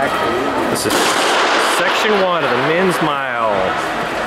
track. This is section one of the men's mile.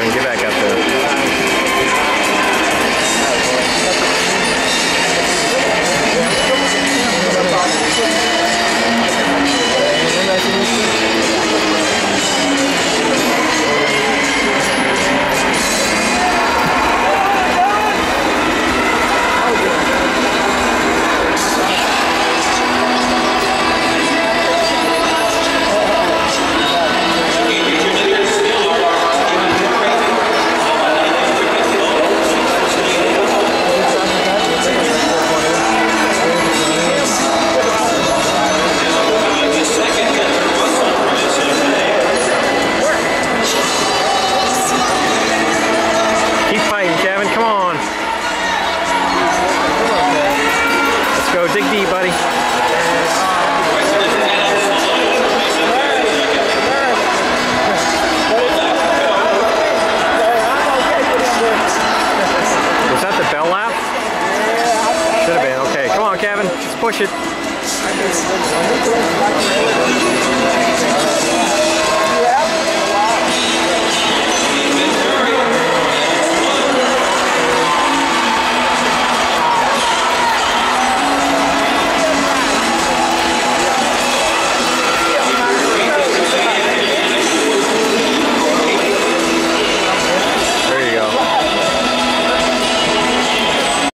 Kevin. Get back up go. Dig deep, buddy. Was that the bell lap? Should have been. Okay. Come on, Kevin. Let's push it.